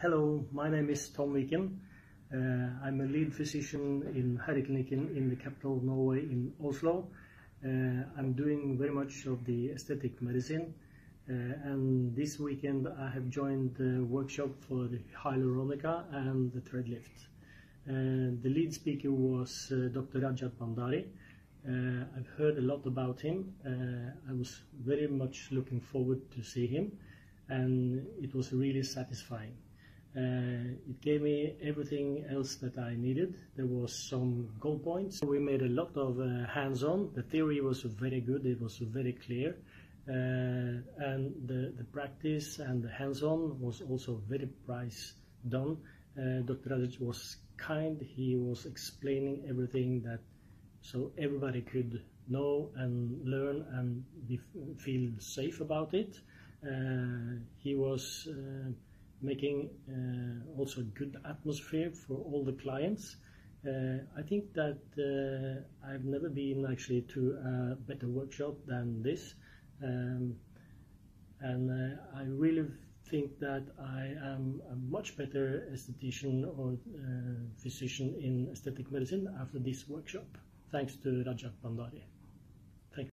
Hello, my name is Tom Viken. Uh, I'm a lead physician in Herreklinikken in the capital of Norway in Oslo. Uh, I'm doing very much of the aesthetic medicine uh, and this weekend I have joined the workshop for the hyaluronica and the thread lift. Uh, the lead speaker was uh, Dr. Rajat Bhandari. Uh, I've heard a lot about him. I was very much looking forward to see him and it was really satisfying. Uh, it gave me everything else that I needed. There was some goal points. We made a lot of uh, hands-on. The theory was very good. It was very clear. Uh, and the, the practice and the hands-on was also very price done. Dr. Rajat was kind. He was explaining everything that so everybody could know and learn and be, feel safe about it. Uh, he was uh, making uh, also a good atmosphere for all the clients. Uh, I think that uh, I've never been actually to a better workshop than this. Um, and I really think that I am a much better esthetician or uh, physician in aesthetic medicine after this workshop, thanks to Rajat Bhandari.